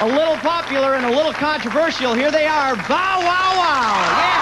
a little popular and a little controversial. Here they are. Bow Wow Wow. Yeah.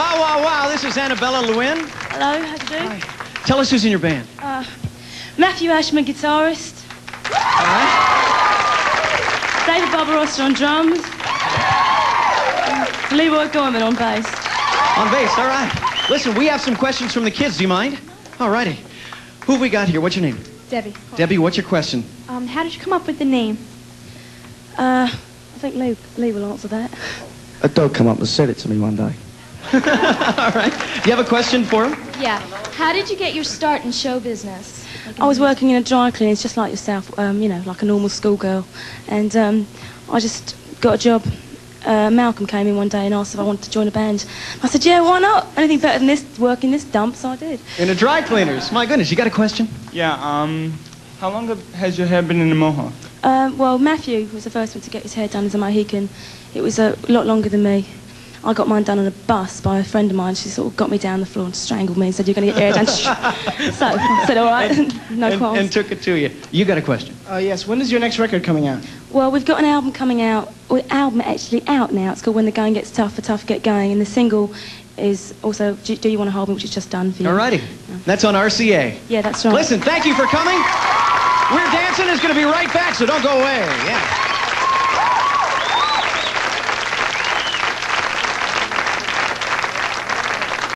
It's Bow Wow Wow. This is Annabella Lwin. Hello, how do you do? Tell us who's in your band. Uh, Matthew Ashman, guitarist. All right. David Barbarossa on drums. and Leroy Gorman on bass. On bass. All right. Listen, we have some questions from the kids. Do you mind? All righty. Who have we got here? What's your name? Debbie, Debbie, what's your question? um, how did you come up with the name? Uh, I think Leigh, Leigh will answer that. A dog came up and said it to me one day. All right. You have a question for him? Yeah. How did you get your start in show business? I was working in a dry cleaners just like yourself, um, you know, like a normal schoolgirl. And um, I just got a job. Uh, Malcolm came in one day and asked if I wanted to join a band. I said, yeah, why not? Anything better than this, work in this dump, so I did. In a dry cleaners. My goodness, you got a question? Yeah, um, how long has your hair been in a mohawk? Um, well, Matthew was the first one to get his hair done as a Mohican. It was a lot longer than me. I got mine done on a bus by a friend of mine. She sort of got me down the floor and strangled me and said, you're going to get your hair done. so I said, all right, no and, qualms. and took it to you. You got a question? Uh, yes, when is your next record coming out? Well, we've got an album coming out. Well, album actually out now. It's called When the Going Gets Tough, The Tough Get Going. And the single is also Do, Do You Want to Hold Me, which is just done for you. All righty. That's on RCA. Yeah, that's right. Listen, thank you for coming. We're Dancin' is going to be right back, so don't go away. Yeah.